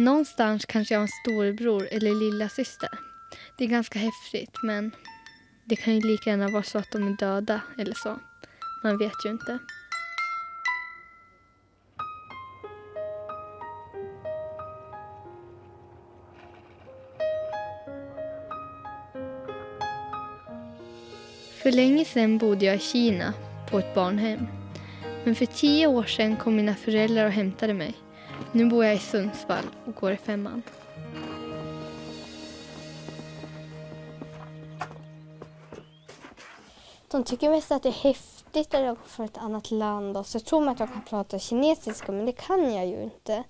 Någonstans kanske jag har en storebror eller lilla syster. Det är ganska häftigt men det kan ju lika gärna vara så att de är döda eller så. Man vet ju inte. För länge sedan bodde jag i Kina på ett barnhem. Men för tio år sedan kom mina föräldrar och hämtade mig. Nu bor jag i Sundsvall och går i femman. De tycker mest att det är häftigt att jag går från ett annat land och så tror man att jag kan prata kinesiska men det kan jag ju inte.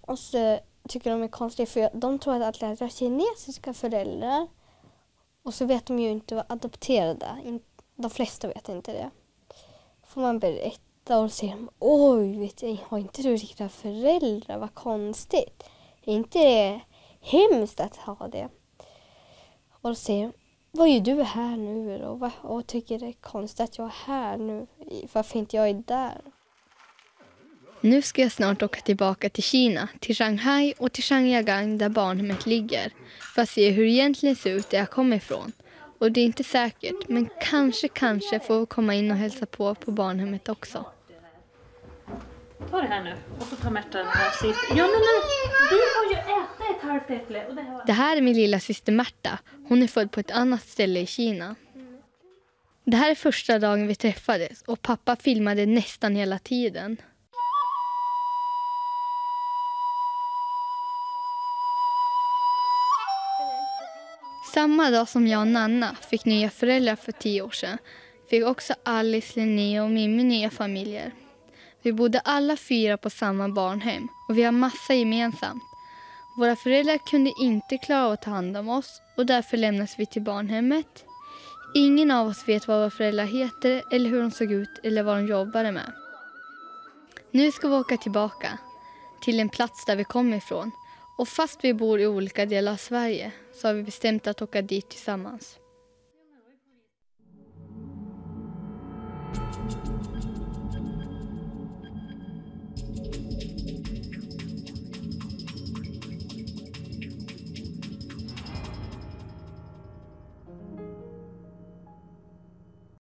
Och så tycker de är konstigt för de tror att alla har kinesiska föräldrar. Och så vet de ju inte vad adopterade De flesta vet inte det. Får man berätta åtta och säger de oj, vet jag, har inte du riktiga föräldrar? Vad konstigt. Är inte det hemskt att ha det? Och då säger de vad gör du här nu då? Och tycker det är konstigt att jag är här nu. Varför inte jag är där? Nu ska jag snart åka tillbaka till Kina, till Shanghai och till Shangyagang där barnhemmet ligger för att se hur det egentligen ser ut där jag kommer ifrån. Och det är inte säkert, men kanske, kanske får vi komma in och hälsa på på barnhemmet också. Ta det här nu och så tar Märta den här sist. Ja men nu, du har ju ätit ett halvt äpple. Och det, här... det här är min lilla syster Märta. Hon är född på ett annat ställe i Kina. Det här är första dagen vi träffades och pappa filmade nästan hela tiden. Samma dag som jag och Nanna fick nya föräldrar för tio år sedan fick också Alice, Linnea och Mimmi nya familjer. Vi bodde alla fyra på samma barnhem och vi har massa gemensamt. Våra föräldrar kunde inte klara av att ta hand om oss och därför lämnades vi till barnhemmet. Ingen av oss vet vad våra föräldrar heter eller hur de såg ut eller vad de jobbade med. Nu ska vi åka tillbaka till en plats där vi kom ifrån och fast vi bor i olika delar av Sverige så har vi bestämt att åka dit tillsammans.